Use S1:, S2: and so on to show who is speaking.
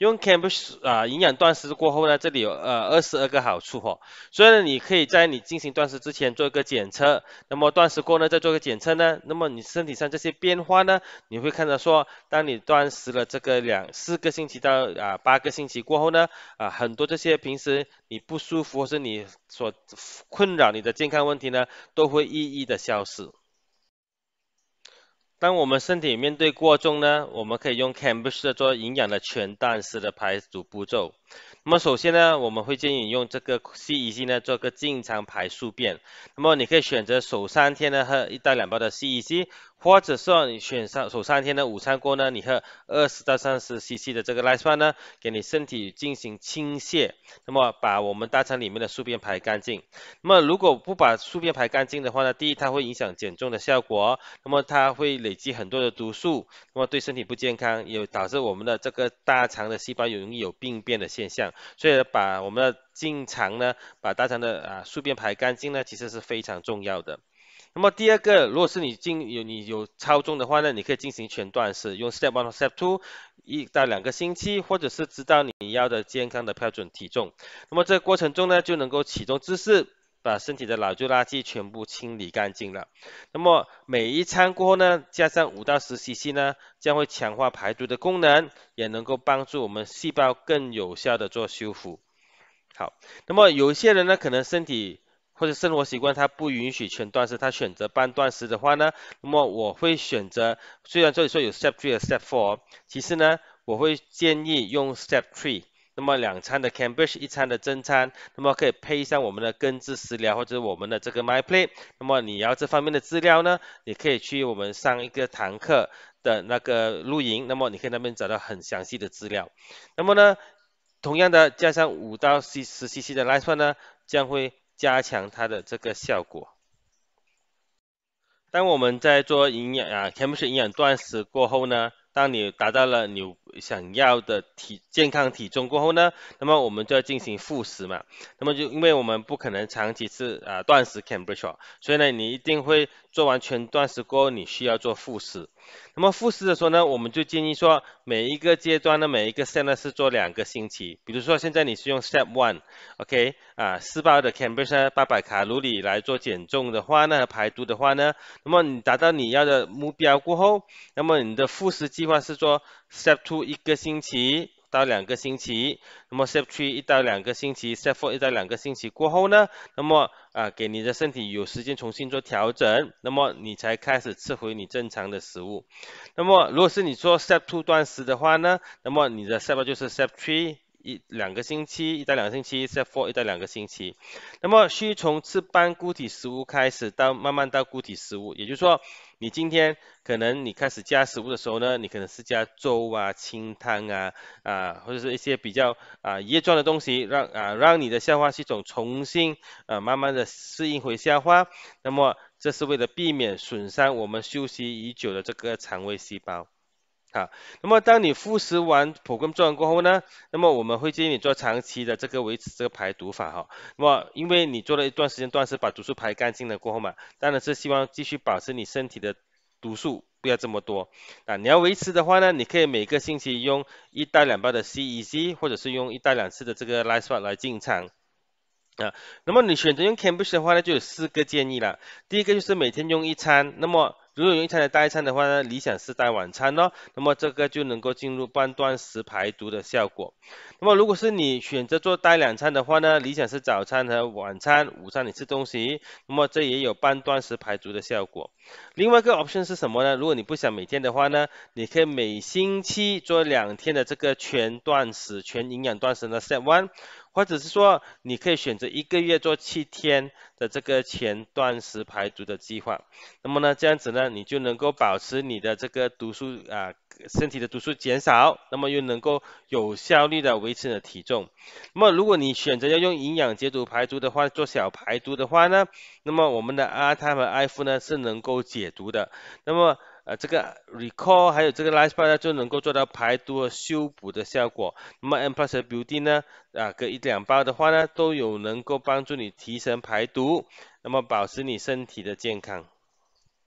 S1: 用 Cambush 啊营养断食过后呢，这里有呃二十二个好处哈，所以呢你可以在你进行断食之前做一个检测，那么断食过呢再做个检测呢，那么你身体上这些变化呢，你会看到说，当你断食了这个两四个星期到啊八个星期过后呢，啊很多这些平时你不舒服或是你所困扰你的健康问题呢，都会一一的消失。当我们身体面对过重呢，我们可以用 Cambush 做营养的全蛋式的排毒步骤。那么首先呢，我们会建议用这个 CEC 呢做个经常排宿便。那么你可以选择首三天呢喝一到两包的 CEC。或者说你选上首三天的午餐过呢，你喝二十到三十 CC 的这个 Life 呢，给你身体进行清泻，那么把我们大肠里面的宿便排干净。那么如果不把宿便排干净的话呢，第一它会影响减重的效果，那么它会累积很多的毒素，那么对身体不健康，也导致我们的这个大肠的细胞有容易有病变的现象。所以把我们的经常呢，把大肠的啊宿便排干净呢，其实是非常重要的。那么第二个，如果是你进有你有超重的话呢，你可以进行全断食，用 Step One Step Two，一到两个星期，或者是知道你要的健康的标准体重。那么这个过程中呢，就能够启动姿势，把身体的老旧垃圾全部清理干净了。那么每一餐过后呢，加上五到十 CC 呢，将会强化排毒的功能，也能够帮助我们细胞更有效的做修复。好，那么有些人呢，可能身体或者生活习惯，他不允许全断食，他选择半断食的话呢，那么我会选择，虽然这里说有 step three 和 step four，其实呢，我会建议用 step three，那么两餐的 cambridge，一餐的正餐，那么可以配上我们的根治食疗或者我们的这个 MyPlate，那么你要这方面的资料呢，你可以去我们上一个堂课的那个录营，那么你可以那边找到很详细的资料，那么呢，同样的加上五到十十 cc 的 Life 呢，将会加强它的这个效果。当我们在做营养啊，全部是营养断食过后呢，当你达到了你想要的体健康体重过后呢，那么我们就要进行复食嘛。那么就因为我们不可能长期是啊断食 c a m b r i d g e 所以呢，你一定会做完全断食过后，你需要做复食。那么复食的时候呢，我们就建议说，每一个阶段的每一个 step 呢是做两个星期。比如说现在你是用 step one，OK，啊，四包的 c a m b r i d g e 八百卡路里来做减重的话呢，排毒的话呢，那么你达到你要的目标过后，那么你的复食计划是做 step two 一个星期。到两个星期，那么 step three 一到两个星期，step four 一到两个星期过后呢，那么啊给你的身体有时间重新做调整，那么你才开始吃回你正常的食物。那么如果是你做 step two 断食的话呢，那么你的 step 就是 step three 一两个星期，一到两个星期，step four 一到两个星期。那么需从吃半固体食物开始，到慢慢到固体食物，也就是说。你今天可能你开始加食物的时候呢，你可能是加粥啊、清汤啊啊，或者是一些比较啊液状的东西，让啊让你的消化系统重新啊慢慢的适应回消化。那么这是为了避免损伤我们休息已久的这个肠胃细胞。好，那么当你复食完普根做完过后呢，那么我们会建议你做长期的这个维持这个排毒法哈。那么因为你做了一段时间断食，把毒素排干净了过后嘛，当然是希望继续保持你身体的毒素不要这么多啊。你要维持的话呢，你可以每个星期用一到两包的 CEC，或者是用一到两次的这个 l i s e 来进场啊。那么你选择用 Cambush 的话呢，就有四个建议了。第一个就是每天用一餐，那么如果用一餐的代餐的话呢，理想是代晚餐哦，那么这个就能够进入半断食排毒的效果。那么如果是你选择做代两餐的话呢，理想是早餐和晚餐，午餐你吃东西，那么这也有半断食排毒的效果。另外一个 option 是什么呢？如果你不想每天的话呢，你可以每星期做两天的这个全断食、全营养断食的 set one。或者是说，你可以选择一个月做七天的这个前断食排毒的计划。那么呢，这样子呢，你就能够保持你的这个毒素啊，身体的毒素减少，那么又能够有效率的维持你的体重。那么如果你选择要用营养解毒排毒的话，做小排毒的话呢，那么我们的阿泰和艾夫呢是能够解毒的。那么呃，这个 recall 还有这个 lifespan 呢，就能够做到排毒和修补的效果。那么 M plus Beauty 呢，啊，各一两包的话呢，都有能够帮助你提升排毒，那么保持你身体的健康。